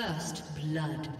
First blood.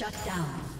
Shut down.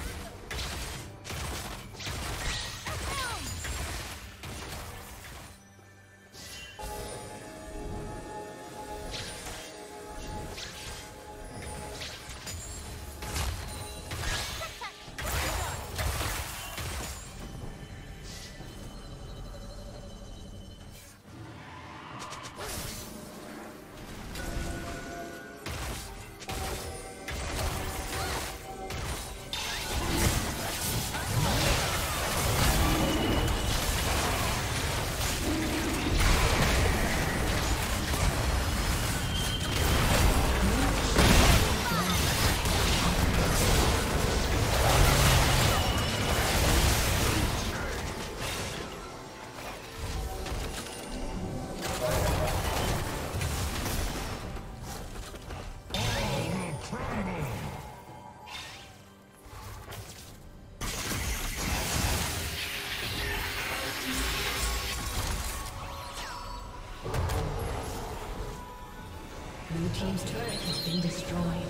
Destroyed.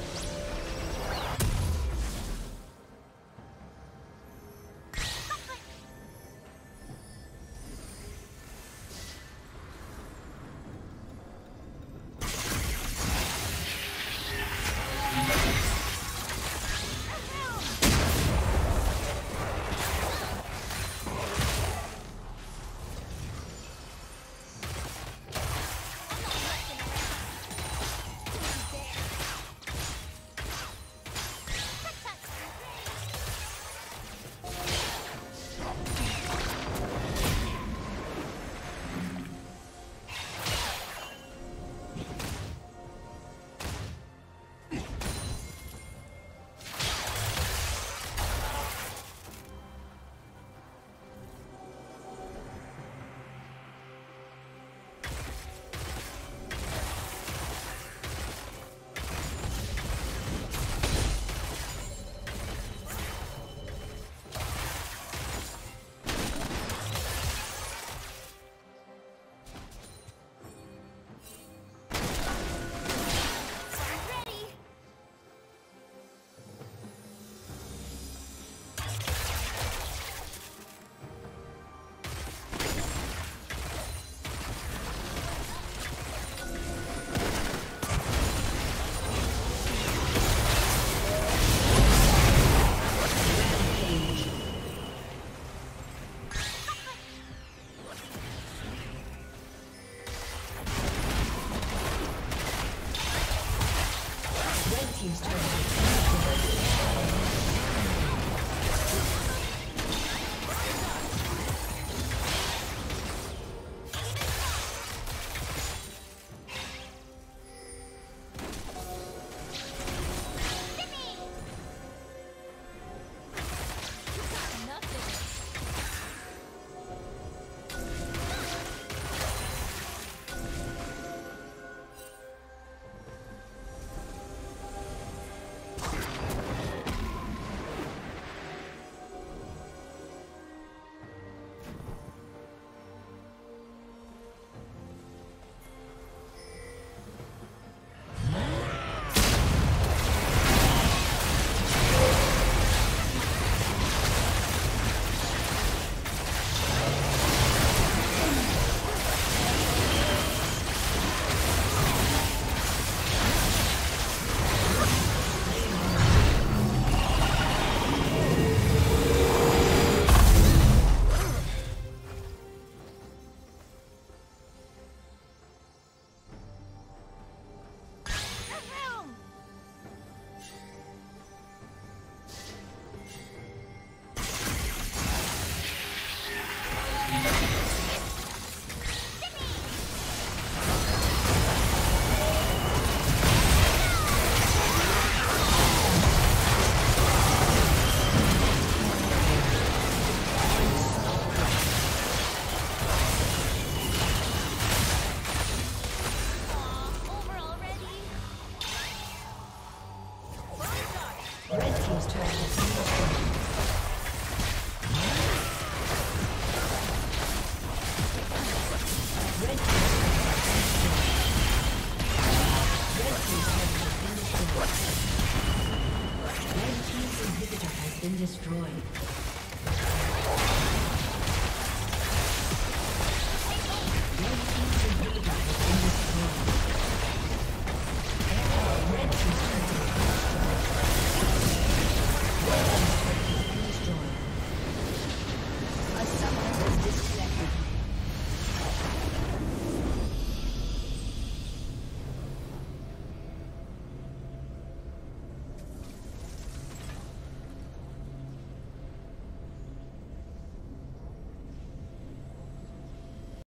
destroyed.